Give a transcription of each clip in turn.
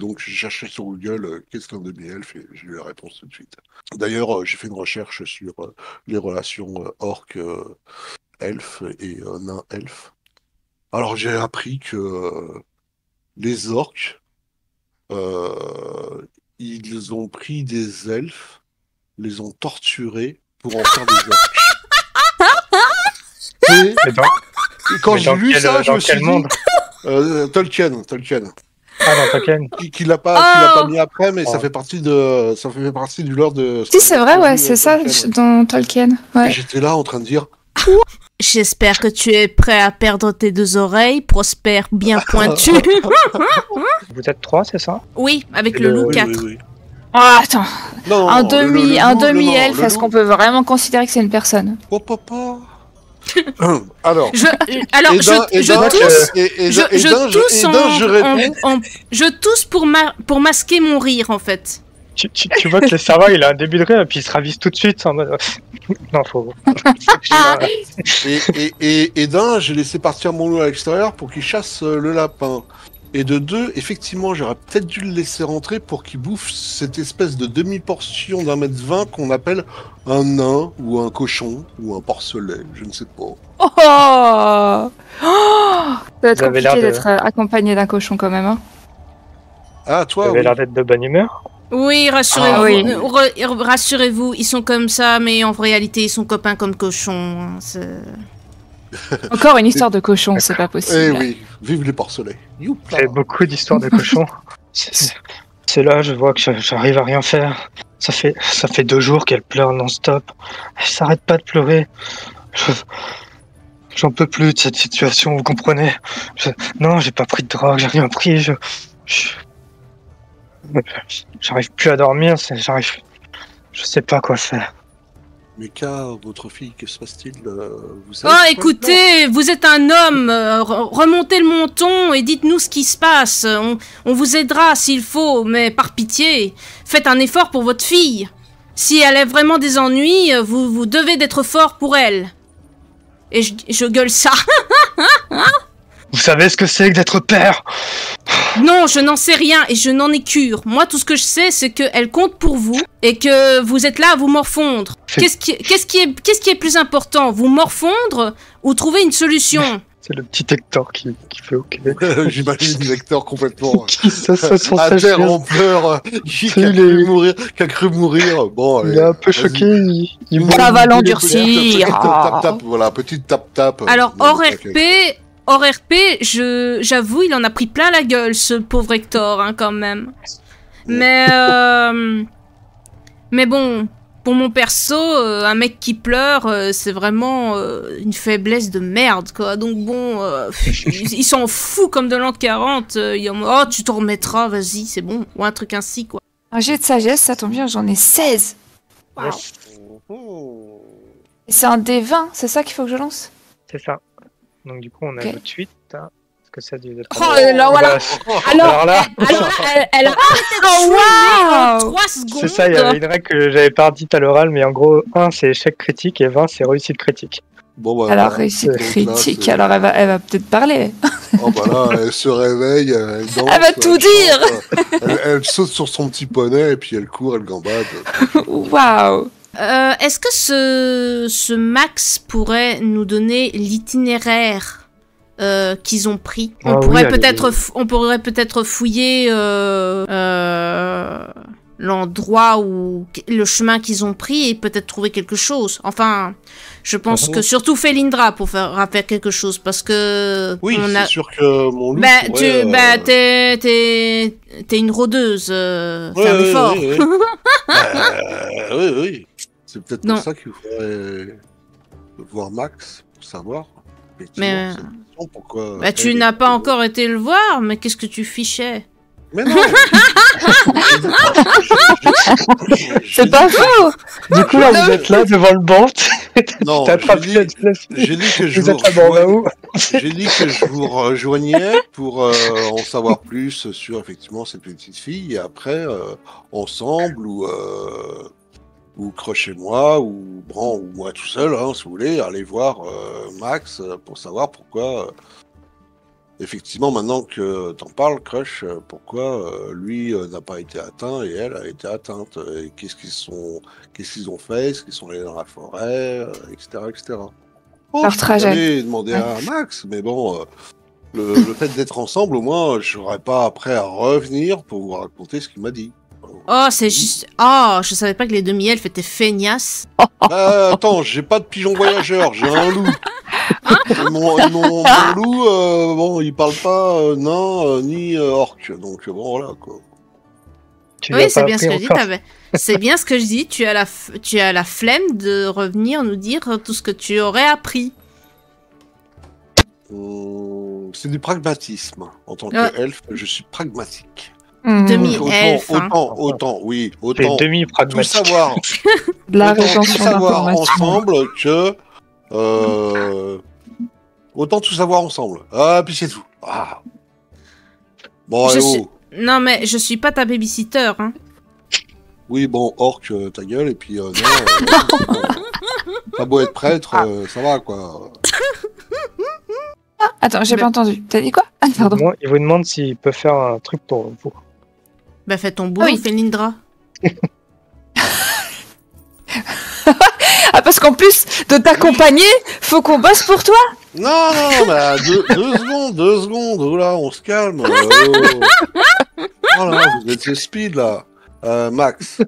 donc j'ai cherché sur Google euh, qu'est-ce qu'un demi-elfe et j'ai eu la réponse tout de suite. D'ailleurs, euh, j'ai fait une recherche sur euh, les relations orc-elfe et nain-elfe. Alors j'ai appris que les orques, euh, ils ont pris des elfes, les ont torturés pour en faire des orques. Et dans, quand j'ai lu ça, je me suis dit, euh, Tolkien, Tolkien, Ah, dans Tolkien. qui, qui l'a pas, qui Oh pas mis après, mais ça Oh. fait partie de, ça fait partie du lore de. Si, c'est vrai, ouais, c'est ça Tolkien. dans Tolkien. Ouais. J'étais là en train de dire, J'espère que tu es prêt à perdre tes deux oreilles, prospère bien pointu. Vous êtes trois, c'est ça? Oui, avec le le- loup oui, 4. oui, oui. Ah, attends, Non, un demi, le un le- demi non, elfe, est-ce qu'on peut vraiment considérer que c'est une personne? Oh, papa. Alors, Je, alors, je, je tousse, pour, ma- pour masquer mon rire, en fait. tu, tu, tu vois que le serveur il a un début de rire et puis il se ravise tout de suite en mode. non, faut. Et, et, et, et d'un, j'ai laissé partir mon loup à l'extérieur pour qu'il chasse euh, le lapin. Et de deux, effectivement, j'aurais peut-être dû le laisser rentrer pour qu'il bouffe cette espèce de demi-portion d'un mètre vingt qu'on appelle un nain ou un cochon ou un porcelet, je ne sais pas. Oh, oh Ça être Vous compliqué d'être euh, accompagné d'un cochon quand même. Hein. Ah, Vous toi, avez oui. l'air d'être de bonne humeur. Oui, rassurez-vous. Ah oui. euh, re- rassurez-vous, ils sont comme ça, mais en réalité, ils sont copains comme cochons. Encore une histoire de cochon, c'est pas possible. Eh oui, vive les porcelets. J'ai beaucoup d'histoires de cochons. C'est là, je vois que j'arrive à rien faire. Ça fait, ça fait deux jours qu'elle pleure non-stop. Elle s'arrête pas de pleurer. Je- J'en peux plus de cette situation, vous comprenez Je- Non, j'ai pas pris de drogue, j'ai rien pris. Je, j'arrive plus à dormir. J'arrive, je sais pas quoi faire. Mais car votre fille, que se passe-t-il euh, vous Oh, écoutez, vous êtes un homme. euh, re- remontez le monton et dites-nous ce qui se passe. On, on vous aidera s'il faut, mais par pitié, faites un effort pour votre fille. Si elle a vraiment des ennuis, euh, vous, vous devez d'être fort pour elle. Et je, je gueule ça. Vous savez ce que c'est que d'être père? Non, je n'en sais rien et je n'en ai cure. Moi, tout ce que je sais, c'est qu'elle compte pour vous et que vous êtes là à vous morfondre. Qu'est-ce qui, est, qu'est-ce qui est plus important, vous morfondre ou trouver une solution? C'est le petit Hector qui, qui fait OK. J'imagine Vector complètement. qui s'assoit sur à terre en pleurs, euh, qui, a Il cru est- mourir, qui a cru mourir. Bon, Il est un peu choqué. Il, il Ça va l'endurcir. petite Ah. Tap, tap, voilà, petite tap tap. Alors, hors RP, hors RP, je, j'avoue, il en a pris plein la gueule, ce pauvre Hector, hein, quand même. Mais, euh, mais bon, pour mon perso, euh, un mec qui pleure, euh, c'est vraiment euh, une faiblesse de merde, quoi. Donc bon, euh, il, il s'en fout comme de l'an 40. euh, il est en mode, oh, tu t'en remettras, vas-y, c'est bon. Ou un truc ainsi, quoi. Un jet de sagesse, ça tombe bien, j'en ai 16. Waouh. Oh. Et c'est un D20, c'est ça qu'il faut que je lance? C'est ça. Donc du coup, on a Ok. notre suite. hein. Est-ce que ça dit Oh, là, voilà. Alors, Alors là, alors elle, elle a... Oh, waouh 3 secondes c'est ça, il y avait une règle que j'avais pas dite à l'oral, mais en gros, 1 c'est échec critique et 20 c'est réussite critique. Bon, bah, Alors, réussite là, critique, alors elle va, elle va peut-être parler. Oh, bah là, elle se réveille, elle danse. Elle va tout dire. chante, elle, elle saute sur son petit poney et puis elle court, elle gambade. Waouh Euh, Est-ce que ce, ce Max pourrait nous donner l'itinéraire euh, qu'ils ont pris? On Ah pourrait peut-être, on pourrait peut-être fouiller euh, euh, l'endroit où le chemin qu'ils ont pris et peut-être trouver quelque chose. Enfin, je pense Mhm. que surtout Felindra pour faire, faire quelque chose parce que Oui, on a. sûr que mon loup. Bah, tu, pourrait, euh, bah, t'es, t'es, t'es une rôdeuse. euh, ouais, un ouais. Euh, oui, oui. C'est peut-être pour ça qu'il faudrait voir Max pour savoir. Mais, question, pourquoi Bah, tu n'as pas encore été le voir, mais qu'est-ce que tu fichais? Mais non C'est pas faux. Du coup, là, vous êtes là devant le banc. Non, j'ai dit-. J'ai que je Vous J'ai dit que je vous rejoignais pour euh, en savoir plus sur effectivement cette petite fille. Et après euh, ensemble ou euh, ou crochez-moi ou Bran ou moi tout seul hein, si vous voulez aller voir euh, Max euh, pour savoir pourquoi euh, effectivement, maintenant que t'en parles, Crush, pourquoi euh, lui n'a pas été atteint et elle a été atteinte Et qu'est-ce qu'ils sont, qu'est-ce qu'ils ont fait Est-ce qu'ils sont allés dans la forêt, etc., etc. Oh, Leur je trajet. à Max, mais bon, le, le fait d'être ensemble, au moins, je n'aurais pas après à revenir pour vous raconter ce qu'il m'a dit. Oh, c'est juste. Oh, je savais pas que les demi-elfes étaient feignasses. Euh, attends, j'ai pas de pigeon voyageur, j'ai un loup. Mon, mon- mon loup, euh, bon, il parle pas euh, nain euh, ni euh, orc, donc bon voilà quoi. Tu Oui, c'est bien ce que je dis. C'est bien ce que je dis. Tu as la, f- tu as la flemme de revenir nous dire tout ce que tu aurais appris. Hum, c'est du pragmatisme. En tant Ouais. qu'elfe, je suis pragmatique. Demi- Autant, hein. autant, autant, oui, autant tout savoir, la autant tout savoir ensemble que euh, autant tout savoir ensemble. Ah, puis c'est tout. Ah. Bon, Je allez, suis- oh. Non, mais je suis pas ta babysitter. Hein. Oui, bon, orc, euh, ta gueule, et puis euh, non, euh, t'as beau être prêtre, euh, ça va quoi. Attends, j'ai Mais- pas entendu. T'as dit quoi? Ah, Il pardon. vous demande- il vous demande s'il peut faire un truc pour vous. Bah, fais ton boulot, Oui. Felindra. Ah, parce qu'en plus de t'accompagner, faut qu'on bosse pour toi Non, non, bah, deux, deux secondes, deux secondes, oh là, on se calme. oh. Voilà, vous êtes speed là. Euh, Max.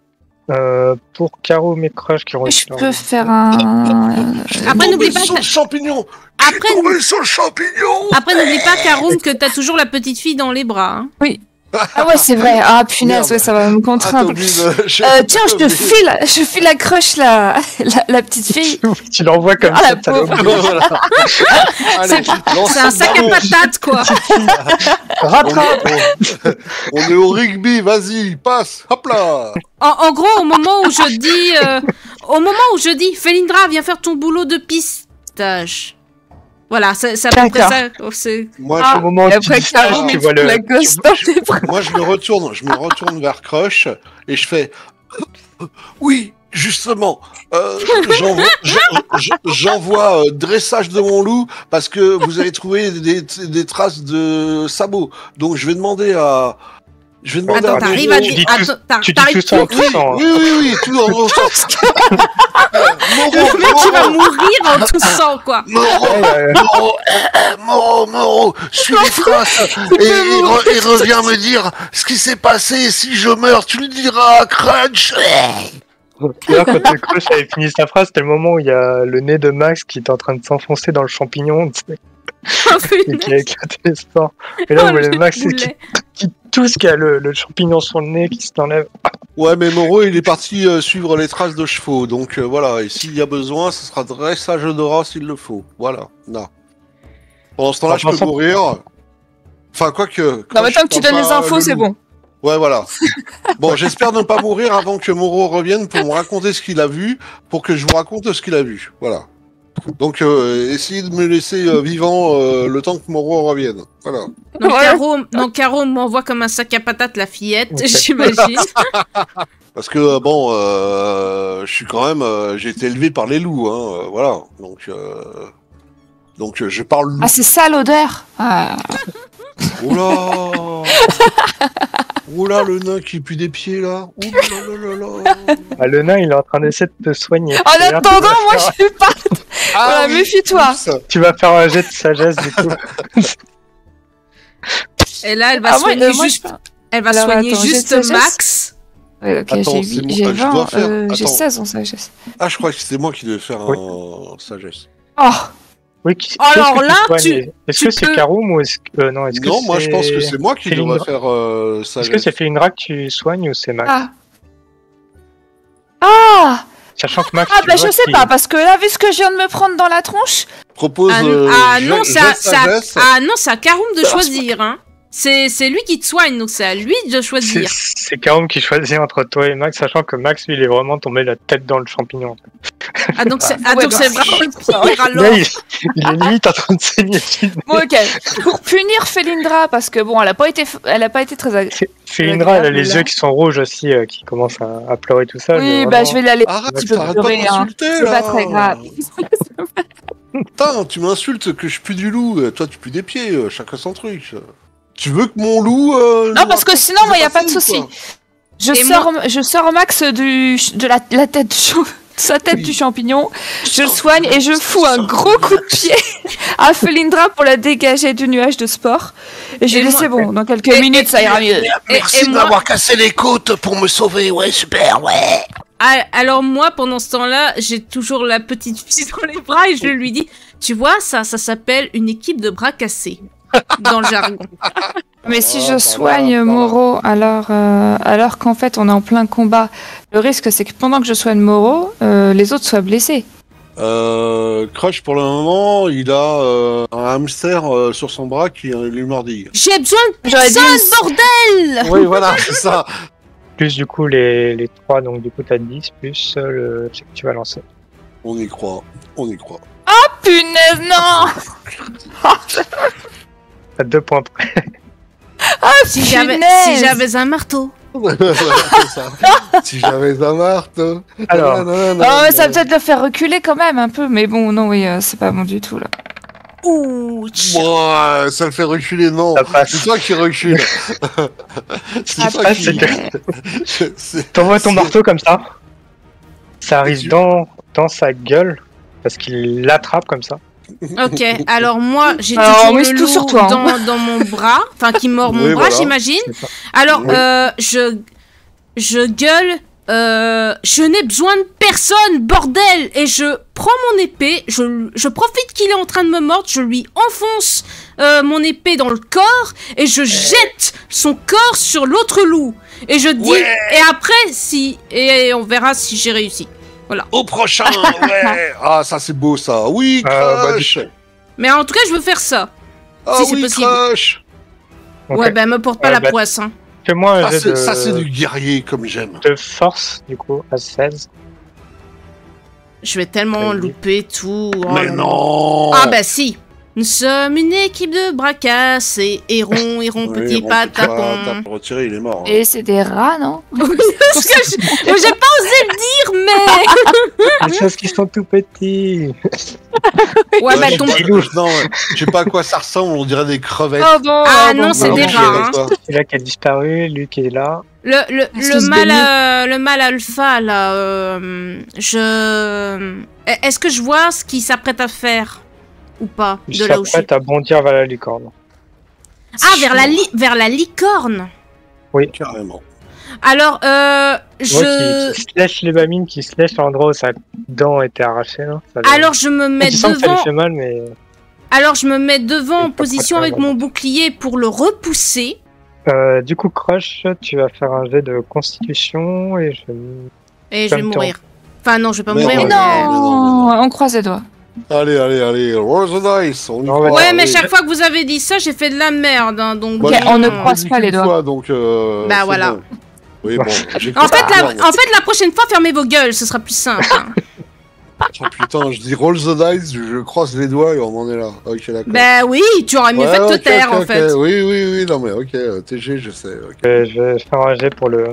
Euh, pour Caro mes crushs qui Je peux faire un... Après, n'oublie Tombé pas sur le champignon Après, tombé sur le champignon Après, n'oublie pas, Karoum, que t'as toujours la petite fille dans les bras. hein. Ah ouais, c'est vrai. Ah punaise, Merde. ouais, ça va me Ah, contraindre. de- j'ai- Euh, tiens, je te file, je file la crush, la, la, la petite fille. tu l'envoies comme Ah, ça. Voilà. C'est un sac à patates, quoi. On Rattrape est, on- on est au rugby, vas-y, passe, hop là En, en gros, au moment où je dis, euh, au moment où je dis, Felindra, viens faire ton boulot de pistache. Voilà, c'est c'est à peu près D'accord. ça. C'est- Moi, Au moment où tu après, ça, tu vois le... la gosse dans tes bras. je, moi, je me retourne, je me retourne vers Crush et je fais Oui, justement, euh, j'envoie- j'en- j'en- j'envoie euh, dressage de mon loup parce que vous avez trouvé des, des traces de sabots. Donc, je vais demander à. Je vais demander Attends, à t'arrives à tu dire. Tu dis t'arrives tout ça en toussant. oui, oui, oui, tout sens. Moreau, Le mec, il va Moreau, mourir en toussant, quoi. Ouais. Moro, Moro, Moro, suis les traces et, et re- et reviens me dire ce qui s'est passé. Si je meurs, tu le diras, Crunch. D'ailleurs, quand le crush avait fini sa phrase, c'était le moment où il y a le nez de Max qui est en train de s'enfoncer dans le champignon tu sais, Oh, et qui a éclaté le sang. Et là, vous voyez Max qui, qui tousse, qui a le, le champignon sur le nez, qui se l'enlève. Ouais, mais Moro, il est parti euh, suivre les traces de chevaux. Donc euh, voilà, et s'il y a besoin, ce sera dressage d'odorat s'il le faut. Voilà, non. Pendant ce temps-là, je peux mourir. Enfin, quoi que. Non, mais tant que tu donnes les infos, c'est bon. Ouais, voilà. Bon, j'espère ne pas mourir avant que Moro revienne pour me raconter ce qu'il a vu, pour que je vous raconte ce qu'il a vu. Voilà. Donc, euh, essayez de me laisser euh, vivant euh, le temps que Moro revienne. Voilà. Donc, Ouais. Caro, donc, Caro m'envoie comme un sac à patates la fillette, Ok. j'imagine. Parce que, euh, bon, euh, je suis quand même... euh, J'ai été élevé par les loups, hein, euh, voilà. Donc, euh, donc euh, je parle loup. Ah, c'est ça l'odeur ah. Oula Oula, le nain qui pue des pieds, là Oula là là là Ah, le nain, il est en train d'essayer de te soigner. En attendant, moi faire- je suis pas. Ah Voilà, oui, méfie-toi. ça. Tu vas faire un jet de sagesse, du coup. Et là, elle va Ah, soigner euh, moi, juste, elle va Alors, soigner attends, juste. Max. Ouais, ok, Attends, j'ai c'est huit- moi- j'ai ah, je dois 20, faire- euh, j'ai attends. 16 en sagesse. Ah, je crois que c'était moi qui devais faire Oui. un sagesse. Oh, Oui, qui, Alors là, tu- Est-ce que c'est peux- Karoum ou est-ce que. euh, non, est-ce que Non, moi je pense que c'est- moi qui devrais faire euh, Est-ce que c'est Felindra que tu soignes ou c'est Max ah. Ah, Sachant que Max. ah bah je sais pas, parce que là, vu ce que je viens de me prendre dans la tronche, Propose. Ah, euh, ah, non, à, à- ah non, c'est à Karoum de choisir. Hein. C'est c'est lui qui te soigne, donc c'est à lui de choisir. c'est Karoum qui choisit entre toi et Max, sachant que Max, lui, il est vraiment tombé la tête dans le champignon. Ah donc c'est ah, Ouais, donc bah, c'est vraiment le pire alors. Là, il, il est limite en train de saigner. bon ok, pour punir Felindra, parce que bon, elle a pas été, f- elle a pas été très agréable. Felindra, elle a les Là. yeux qui sont rouges aussi, euh, qui commencent à, à pleurer tout ça. Oui, bah vraiment- je vais l'aller. Arrête, petit peu t'arrêtes pas de pleurer, hein. C'est pas très grave. Putain, tu m'insultes que je pue du loup. Toi, tu pues des pieds. euh, Chacun son truc. Tu veux que mon loup. euh, Non, parce que sinon, moi, y a pas de souci. Je Et sors, je sors Max du, de la, la tête sa tête Oui. du champignon, je le soigne et je fous un gros coup de pied à Felindra pour la dégager du nuage de sport. Et j'ai laissé moi- bon, dans quelques et- minutes, ça ira mieux. Merci et de moi- m'avoir cassé les côtes pour me sauver. Ouais, super, ouais. Ah, Alors moi, pendant ce temps-là, j'ai toujours la petite fille dans les bras et je lui dis, tu vois, ça, ça s'appelle une équipe de bras cassés dans le jargon. Mais si Ah, je par là, soigne. Moreau alors, euh, alors qu'en fait on est en plein combat, le risque c'est que pendant que je soigne Moreau, euh, les autres soient blessés. Euh, Crush, pour le moment, il a euh, un hamster euh, sur son bras qui euh, lui mordille. J'ai besoin de personne, bordel Oui, voilà, c'est ça. Plus du coup les, les 3, donc du coup t'as 10, plus euh, le que tu vas lancer. On y croit. On y croit. Punaise, non 2 points près. Si j'avais Punaise. si j'avais un marteau. Si j'avais un marteau. Alors. Oh, ça peut-être le faire reculer quand même un peu, mais bon, non, oui, euh, c'est pas bon du tout là. Ouh, ça le fait reculer, non. C'est toi qui recule. c'est toi Ah, qui. t'envoies ton c'est- marteau comme ça. Ça arrive dans, dans sa gueule. Parce qu'il l'attrape comme ça. Ok, alors moi j'ai toujours le tout loup sur toi, hein. dans, dans mon bras, enfin qui mord mon Oui, bras voilà. j'imagine. Alors Oui. euh, je je gueule, euh, je n'ai besoin de personne, bordel Et je prends mon épée, je, je profite qu'il est en train de me mordre, je lui enfonce euh, mon épée dans le corps et je jette son corps sur l'autre loup. Et je dis, Ouais. et après si, et on verra si j'ai réussi. Au prochain, ouais. Ah, ça c'est beau ça. Oui, Euh, bah, Crush. Mais en tout cas je veux faire ça. Ah si c'est oui, possible. Crush. Ok. Ouais, ben me porte pas Euh, la bah, poisse. Hein. Fais-moi un Ça jet c'est de, ça, c'est du guerrier comme j'aime. de force, du coup, à 16. Je vais tellement louper tout. Oh Mais non. Ah bah si. Nous sommes une équipe de bras cassés, héron, héron, Oui, petit bon, patapon. Retiré, il est mort. hein. Et c'est des rats, non J'ai pas osé le dire, mais... Les choses qui sont tout petits. Ouais, bah sais ton... pas- Non, je sais pas à quoi ça ressemble, on dirait des crevettes. Pardon. Ah pardon, non, c'est pardon. des rats, hein. C'est là qui a disparu, lui qui est là. Le, le, le, Sauce mal, bénie. euh, le mal alpha, là, euh, je... Est-ce que je vois ce qu'il s'apprête à faire? Ou pas Il De là où je suis à bondir vers la licorne. Ah, vers la, li- vers la licorne Carrément. Alors, euh, je... Qui, qui se lèche les bamines, qui se lèche l'endroit où sa dent était arrachée. Là. Ça lui- Alors, je me mets tu sens que ça lui devant... fait mal, mais Alors, je me mets devant en position avec mon bouclier pour le repousser. Euh, du coup, Crush, tu vas faire un jet de constitution et je. Et je vais mourir. Enfin, non, je vais pas Mais mourir. Non, mais non, on croise les doigts. Allez, allez, allez. Roll the dice. On y Non, croit, Ouais, mais chaque fois que vous avez dit ça, j'ai fait de la merde. hein, donc, on ne croise pas les doigts. fois, donc, euh, Bah, voilà. bon. Oui, bon. j'ai En fait, la, en fait, la prochaine fois, fermez vos gueules, ce sera plus simple. hein. Oh, putain, je dis roll the dice, je croise les doigts et on en est là. Ok, d'accord. ben oui, tu aurais mieux Ouais, fait de te ok, taire, en fait. Oui, oui, oui, non, mais ok, euh, TG, je sais. Euh, je vais faire un jet pour le,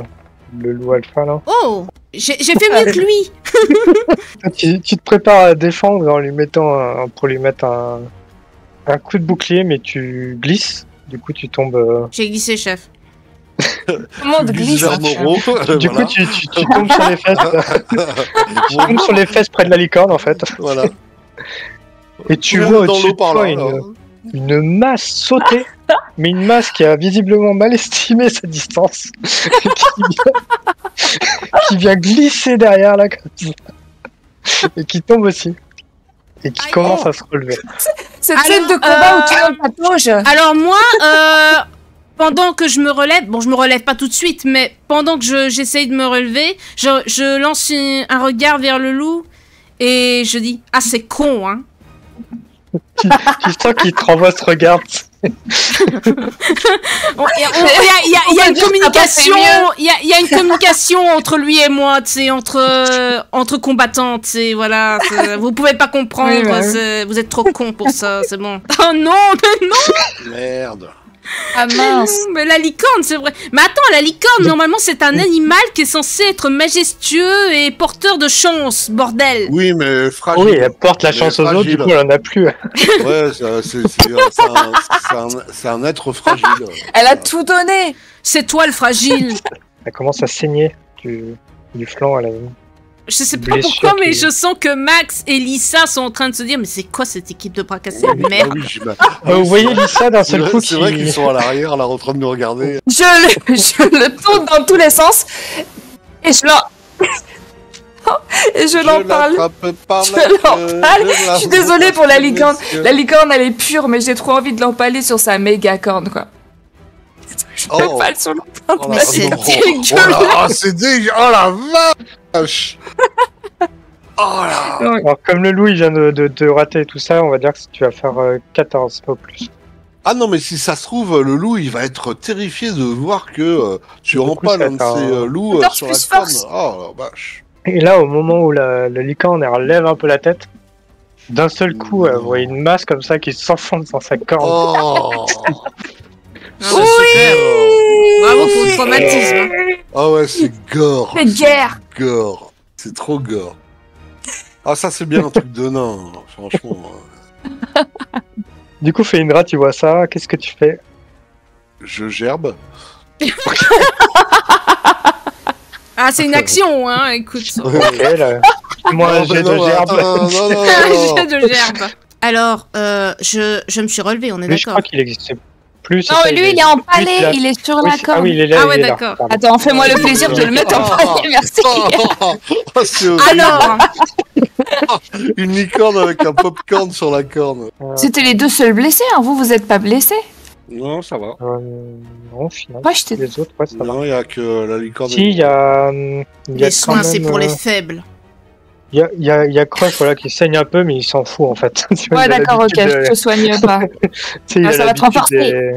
le loup alpha là. Oh, j'ai fait mieux que lui. Tu, tu te prépares à défendre en lui mettant un, pour lui mettre un, un coup de bouclier, mais tu glisses. Du coup, tu tombes. euh, J'ai glissé, chef. Tout le monde Tu glisse. Moreau, Du voilà. coup, tu, tu, tu tombes sur les fesses. tu tombes sur les fesses près de la licorne en fait. Voilà. Et tu vois au-dessus de toi une. Une masse sautée, mais une masse qui a visiblement mal estimé sa distance, qui, vient, qui vient glisser derrière là comme ça, et qui tombe aussi, et qui Aïe. commence à se relever. Cette Alors, scène de combat euh, où tout le monde patauge. Alors moi, euh, pendant que je me relève, bon, je me relève pas tout de suite, mais pendant que je- j'essaye de me relever, je, je lance une- un regard vers le loup et je dis Ah, c'est con, hein. Tu sens qu'il te renvoie ce regard. Il y, a- une communication, il y a, il y a une communication entre lui et moi, tu entre euh, entre combattantes, tu voilà. c'est- Vous pouvez pas comprendre, Oui, ouais. c'est- vous êtes trop con pour ça, c'est bon. Oh non, mais non. Merde. Ah mince. Mais la licorne, c'est vrai. Mais attends, la licorne, normalement, c'est un animal qui est censé être majestueux et porteur de chance, bordel. Oui, mais fragile. Oui, elle porte la chance aux autres, du coup, elle en a plus. Ouais, c'est un, être fragile. Elle a tout donné. C'est toi le fragile. Elle commence à saigner du, du flanc à la Je sais pas pourquoi, mais je sens que Max et Lisa sont en train de se dire, mais c'est quoi cette équipe de bras cassés Ah oui, Merde. ah Euh, vous voyez Lisa d'un seul coup c'est vrai qu'ils sont à l'arrière, là, en train de nous regarder. Je le, je le tourne dans tous les sens et je l'en et je l'en parle. Je queue, parle. Je suis désolée pour la licorne. La licorne, elle est pure, mais j'ai trop envie de l'empaler sur sa méga corne, quoi. Je Oh. l'empale sur le Oh là, Mais c'est dégueulasse. Oh là, c'est dégueu. Oh la vache. Oh là. Alors, comme le loup, il vient de, de, de rater tout ça, on va dire que tu vas faire euh, 14, pas plus. Ah non, mais si ça se trouve, le loup, il va être terrifié de voir que euh, tu Du coup, empales ça un de ces euh, loups euh, Force sur la force. Oh la vache. Et là, au moment où la, la licorne elle relève un peu la tête, d'un seul coup, elle voit une masse comme ça qui s'enfonce dans sa corne. Oh. Ah bah, super. Bravo pour le traumatisme. Ah ouais, c'est gore. C'est guerre. Gore. C'est trop gore. Ah ça c'est bien un truc de nain, franchement. Du coup, Felindra, tu vois ça, qu'est-ce que tu fais? Je gerbe. Ah, c'est une action, hein, écoute. Ok, là. Moi, Non, j'ai mais de non, gerbe. attends, non, non, non, Un non. jet de gerbe. Alors, euh, je, je me suis relevée, on est Lui, je d'accord. crois qu'il existait plus. Non, ça, lui, il est Lui, empalé, il est sur Oui, la c'est- ah oui, il est là. Ah ouais, d'accord. Attends, fais-moi le plaisir de le mettre en merci. Oh, c'est horrible. Alors, Une licorne avec un popcorn sur la corne. C'était les deux seuls blessés, hein. vous, vous êtes pas blessés Non, ça va. euh, non, au final. Moi, je t'ai... Les autres, ouais, ça va. Non, il y a que la licorne. Si, il y a. il y a les soins, c'est pour les euh, faibles. Il y a, il y a, y a Crush voilà, qui saigne un peu, mais il s'en fout en fait. Ouais, d'accord, ok, de- je te soigne pas. Ah, ça va te renforcer. Des,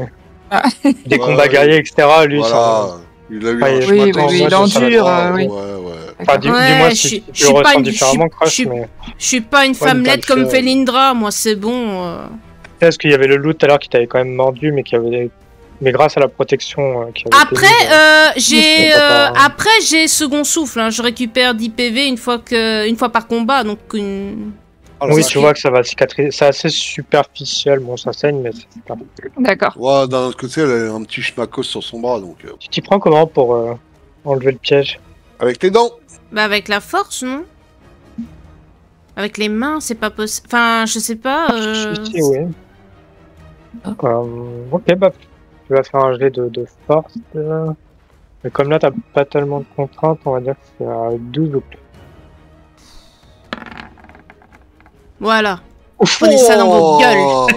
Ah. des combats guerriers, etc. Lui, ça- Voilà. Il a eu oui, oui, oui, il endure, euh, oui. Ouais, ouais. Enfin, dis- Ouais, dis-moi je si je suis pas ressens une- différemment, je Crush, mais Je suis pas une femmelette comme. Felindra, moi, c'est bon. euh. est-ce qu'il y avait le loup tout à l'heure qui t'avait quand même mordu, mais qui avait. Mais grâce à la protection euh, qui avait été Après, mise, euh, euh, j'ai euh, après j'ai second souffle. hein. Je récupère 10 PV une fois que une fois par combat, donc une. Ah, oui, tu vois que ça va cicatriser. C'est assez superficiel. Bon, ça saigne, mais c'est pas. D'accord. Ouais, d'un autre côté, elle a un petit schmacos sur son bras, donc. euh, Tu t'y prends comment pour euh, enlever le piège? Avec tes dents Bah avec la force, non? Avec les mains, c'est pas possible. Enfin, je sais pas. euh, Si, si, oui. Euh, ok, bah, tu vas faire un jet de, de force. Mais comme là, t'as pas tellement de contraintes, on va dire que c'est à 12 ou plus. Voilà. Prenez ça dans vos gueules. Oh.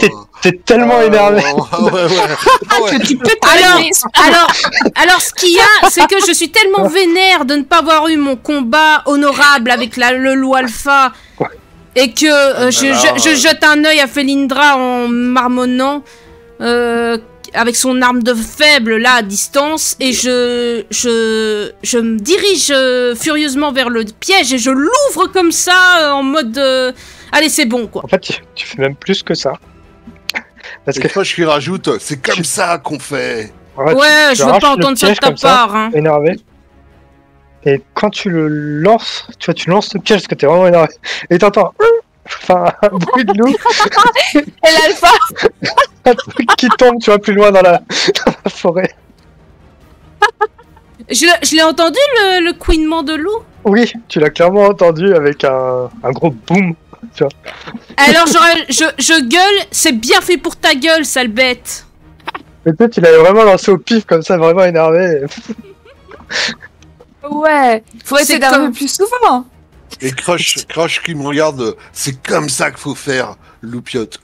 T'es tellement énervé. Ouais, ouais. Ouais. Que tu peux Alors, alors, alors, ce qu'il y a, c'est que je suis tellement vénère de ne pas avoir eu mon combat honorable avec la, le loup alpha et que euh, je, alors, je- je jette un œil à Felindra en marmonnant euh, avec son arme de faible là à distance et je, je, je me dirige euh, furieusement vers le piège et je l'ouvre comme ça euh, en mode euh, allez c'est bon quoi. En fait, tu, tu fais même plus que ça. Parce Et que Crush qui rajoute, c'est comme ça qu'on fait. en fait, tu- ouais, tu je veux arraches pas le entendre ça de piège ta comme ça, part. Hein. énervé. Et quand tu le lances, tu vois, tu lances le piège parce que t'es vraiment énervé. Et t'entends enfin, un bruit de loup, Et l'alpha un truc qui tombe, tu vois, plus loin dans la, dans la forêt. Je, je l'ai entendu le, le couinement de loup? Oui, tu l'as clairement entendu avec un, un gros boom. Alors j'aurais- je, je gueule, c'est bien fait pour ta gueule, sale bête. Et toi, tu l'avais vraiment lancé au pif comme ça, vraiment énervé. Ouais, faut essayer d'arriver comme- plus souvent. Et Crush, Crush qui me regarde, c'est comme ça qu'il faut faire, loupiote.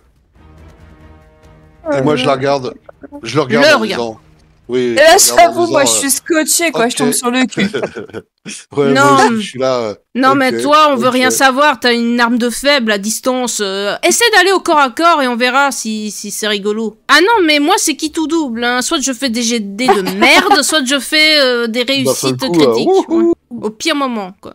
Et moi je la regarde, je le regarde Le en regarde. disant. Oui, Et là, je j'avoue, moi, suis scotché, quoi. Je tombe sur le cul. euh, Ouais, Non. moi aussi, je suis là. euh, Non mais toi, on veut rien savoir, t'as une arme de faible à distance. euh, essaie d'aller au corps à corps et on verra si, si c'est rigolo. Ah non, mais moi c'est qui tout double, hein. Soit je fais des jets de merde, soit je fais euh, des bah, réussites coup, euh, critiques. Ouais. Au pire moment, quoi.